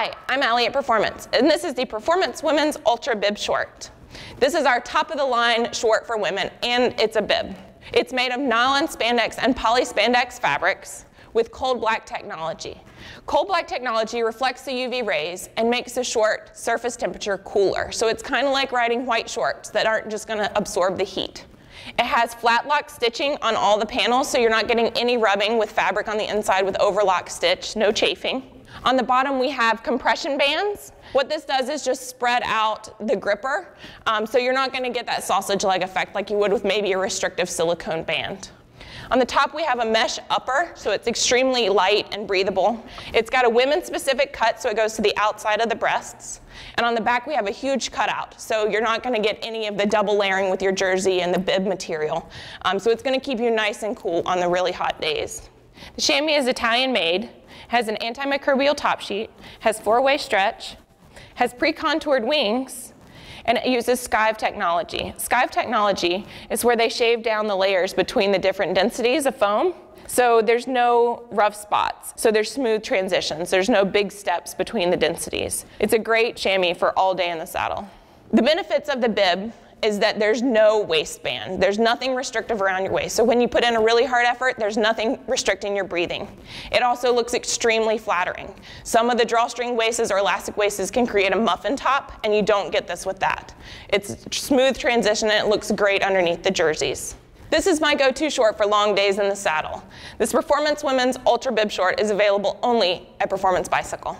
Hi, I'm Allie at Performance, and this is the Performance Women's Ultra Bib Short. This is our top of the line short for women, and it's a bib. It's made of nylon spandex and poly spandex fabrics with coldblack technology. coldblack technology reflects the UV rays and makes the short surface temperature cooler. So it's kind of like riding white shorts that aren't just going to absorb the heat. It has flat lock stitching on all the panels, so you're not getting any rubbing with fabric on the inside with overlock stitch, no chafing. On the bottom, we have compression bands. What this does is just spread out the gripper, um, so you're not going to get that sausage leg effect like you would with maybe a restrictive silicone band. On the top, we have a mesh upper, so it's extremely light and breathable. It's got a women specific cut, so it goes to the outside of the breasts. And on the back, we have a huge cutout, so you're not going to get any of the double layering with your jersey and the bib material. Um, so it's going to keep you nice and cool on the really hot days. The chamois is Italian made, has an antimicrobial top sheet, has four-way stretch, has pre-contoured wings, and it uses Skyve technology. Skyve technology is where they shave down the layers between the different densities of foam. So there's no rough spots. So there's smooth transitions. There's no big steps between the densities. It's a great chamois for all day in the saddle. The benefits of the bib is that there's no waistband. There's nothing restrictive around your waist. So when you put in a really hard effort, there's nothing restricting your breathing. It also looks extremely flattering. Some of the drawstring waists or elastic waists can create a muffin top, and you don't get this with that. It's smooth transition and it looks great underneath the jerseys. This is my go-to short for long days in the saddle. This Performance Women's Ultra Bib Short is available only at Performance Bicycle.